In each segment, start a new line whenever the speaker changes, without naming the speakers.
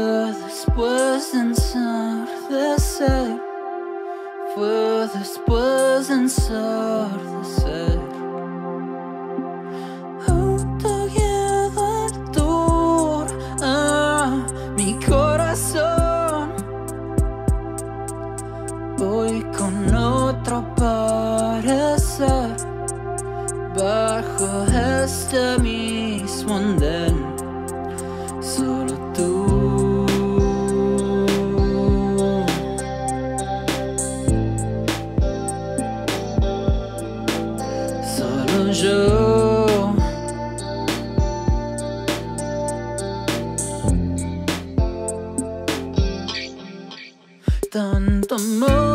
después de ensordecer, fue después de ensordecer. Autoguiado tour a mi corazón, voy con otro parecer bajo este mismo andén. the moon.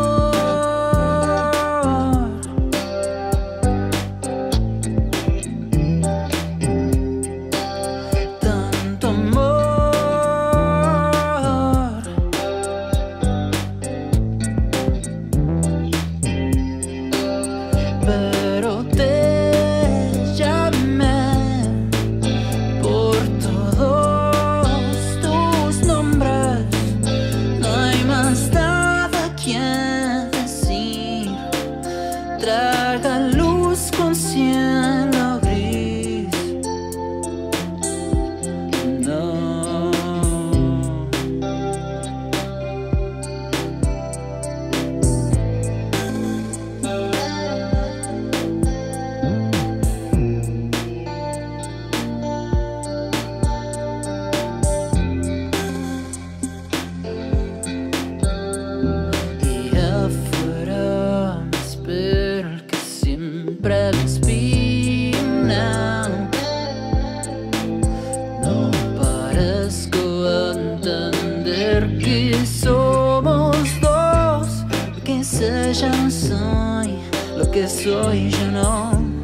Ya no soy, lo que soy ya no